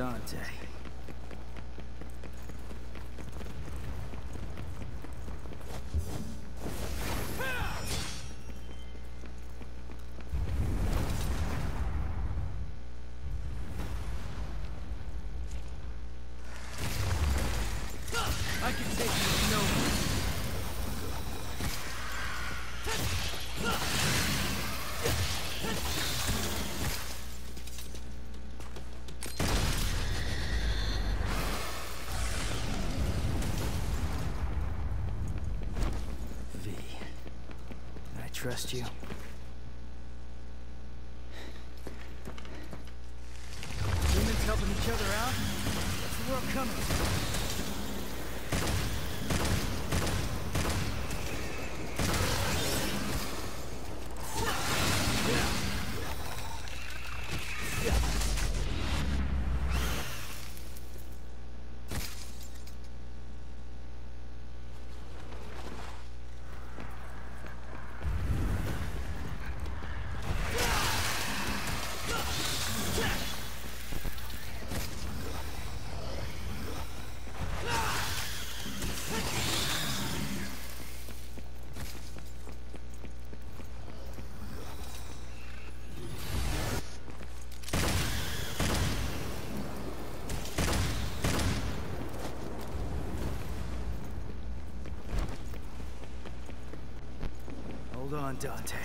Dante. Trust you? Humans helping each other out? What's the world coming on Dante.